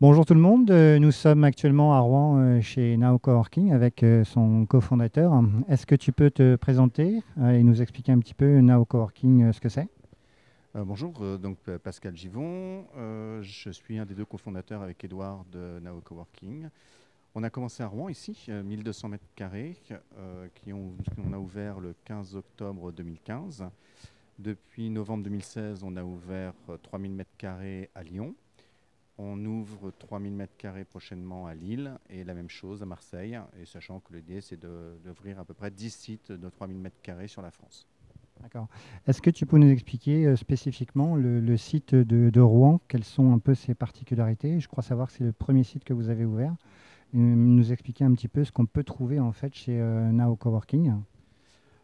Bonjour tout le monde, euh, nous sommes actuellement à Rouen euh, chez Now Coworking avec euh, son cofondateur. Est-ce que tu peux te présenter et nous expliquer un petit peu Now Coworking ce que c'est? Bonjour, donc Pascal Givon, je suis un des deux cofondateurs avec Edouard de Now Coworking. On a commencé à Rouen ici, 1200 mètres carrés, qui a ouvert le 15 octobre 2015. Depuis novembre 2016, on a ouvert 3000 mètres carrés à Lyon. On ouvre 3000 m2 prochainement à Lille et la même chose à Marseille, et sachant que l'idée c'est d'ouvrir à peu près 10 sites de 3000 m2 sur la France. D'accord. Est-ce que tu peux nous expliquer euh, spécifiquement le, site de, Rouen? Quelles sont un peu ses particularités? Je crois savoir que c'est le premier site que vous avez ouvert. nous expliquer un petit peu ce qu'on peut trouver en fait chez euh, Now Coworking.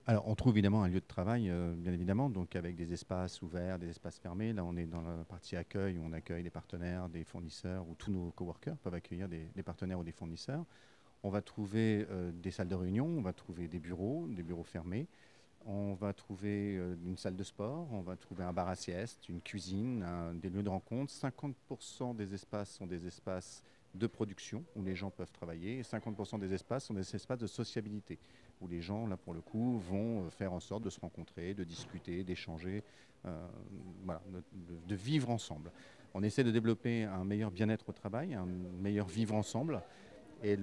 Alors, on trouve évidemment un lieu de travail, euh, bien évidemment, donc avec des espaces ouverts, des espaces fermés. Là, on est dans la partie accueil où on accueille des partenaires, des fournisseurs, où tous nos coworkers peuvent accueillir des, partenaires ou des fournisseurs. On va trouver euh, des salles de réunion, on va trouver des bureaux, des bureaux fermés. On va trouver euh, une salle de sport, on va trouver un bar à sieste, une cuisine, des lieux de rencontre. 50% des espaces sont des espaces de production où les gens peuvent travailler et 50% des espaces sont des espaces de sociabilité où les gens, là pour le coup, vont euh, faire en sorte de se rencontrer, de discuter, d'échanger, euh, de, vivre ensemble. On essaie de développer un meilleur bien-être au travail, un meilleur vivre ensemble. Et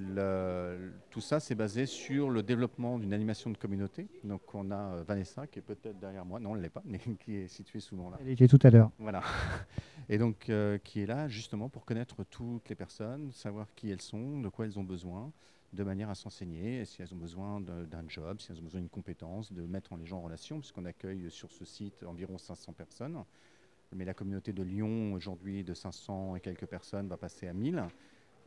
tout ça, c'est basé sur le développement d'une animation de communauté. Donc, on a euh, Vanessa, qui est peut-être derrière moi, non, elle ne l'est pas, mais qui est située souvent là. Elle était tout à l'heure. Voilà. Et donc, qui est là justement pour connaître toutes les personnes, savoir qui elles sont, de quoi elles ont besoin, de manière à s'enseigner, si elles ont besoin d'un job, si elles ont besoin d'une compétence, de mettre les gens en relation, puisqu'on accueille sur ce site environ 500 personnes. Mais la communauté de Lyon, aujourd'hui, de 500 et quelques personnes, va passer à 1000.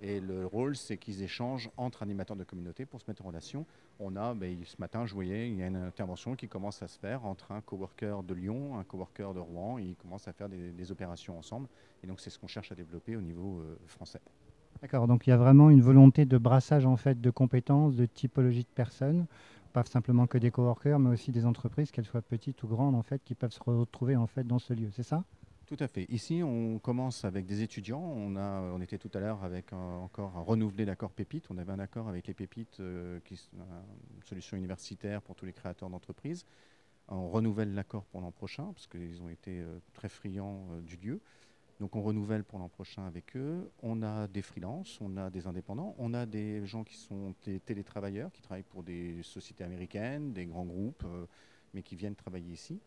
Et le rôle, c'est qu'ils échangent entre animateurs de communauté pour se mettre en relation. On a, ben, ce matin, je voyais, il y a une intervention qui commence à se faire entre un coworker de Lyon, un coworker de Rouen, ils commencent à faire des, opérations ensemble. Et donc, c'est ce qu'on cherche à développer au niveau euh, français. D'accord, donc il y a vraiment une volonté de brassage en fait de compétences, de typologie de personnes, pas simplement que des coworkers, mais aussi des entreprises, qu'elles soient petites ou grandes en fait, qui peuvent se retrouver en fait dans ce lieu. C'est ça? Tout à fait. Ici, on commence avec des étudiants. On, était tout à l'heure avec encore un renouvelé l'accord Pépite. On avait un accord avec les Pépites, euh, qui une solution universitaire pour tous les créateurs d'entreprises. On renouvelle l'accord pour l'an prochain, parce qu'ils ont été euh, très friands euh, du lieu. Donc on renouvelle pour l'an prochain avec eux. On a des freelances, on a des indépendants, on a des gens qui sont des télétravailleurs, qui travaillent pour des sociétés américaines, des grands groupes, euh, mais qui viennent travailler ici.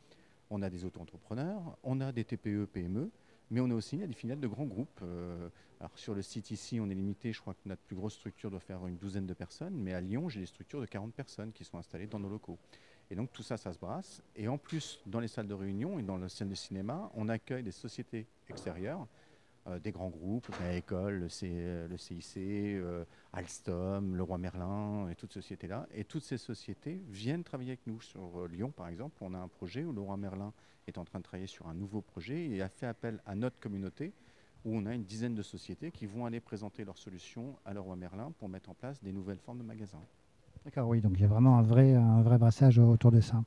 On a des auto-entrepreneurs, on a des TPE, PME, mais on a aussi des filiales de grands groupes. Euh, sur le site ici, on est limité, je crois que notre plus grosse structure doit faire une douzaine de personnes, mais à Lyon, j'ai des structures de 40 personnes qui sont installées dans nos locaux. Et donc tout ça, ça se brasse. Et en plus, dans les salles de réunion et dans la salle de cinéma, on accueille des sociétés extérieures, des grands groupes, l'école, le, le, CIC, euh, Alstom, le Roi Merlin et toutes ces sociétés-là. Et toutes ces sociétés viennent travailler avec nous. Sur euh, Lyon, par exemple, on a un projet où le Roi Merlin est en train de travailler sur un nouveau projet et a fait appel à notre communauté où on a une dizaine de sociétés qui vont aller présenter leurs solutions à le Roi Merlin pour mettre en place des nouvelles formes de magasins. D'accord, oui, donc il y a vraiment un vrai, brassage autour de ça.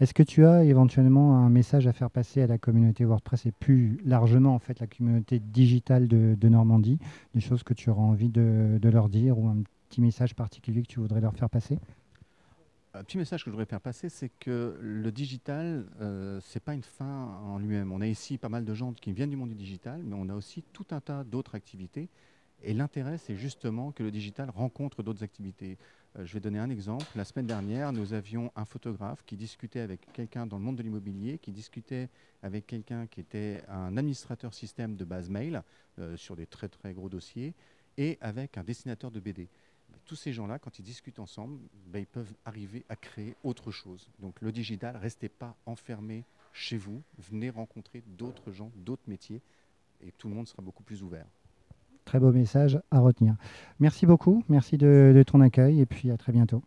Est-ce que tu as éventuellement un message à faire passer à la communauté WordPress et plus largement en fait la communauté digitale de, Normandie, des choses que tu auras envie de, leur dire ou un petit message particulier que tu voudrais leur faire passer? Un petit message que je voudrais faire passer, c'est que le digital, euh, ce n'est pas une fin en lui-même. On a ici pas mal de gens qui viennent du monde du digital, mais on a aussi tout un tas d'autres activités et l'intérêt, c'est justement que le digital rencontre d'autres activités. Euh, je vais donner un exemple. La semaine dernière, nous avions un photographe qui discutait avec quelqu'un dans le monde de l'immobilier, qui discutait avec quelqu'un qui était un administrateur système de base mail euh, sur des très très gros dossiers, et avec un dessinateur de BD. Tous ces gens-là, quand ils discutent ensemble, ben, ils peuvent arriver à créer autre chose. Donc le digital, restez pas enfermé chez vous, venez rencontrer d'autres gens, d'autres métiers, et tout le monde sera beaucoup plus ouvert. Très beau message à retenir. Merci beaucoup, merci de, ton accueil et puis à très bientôt.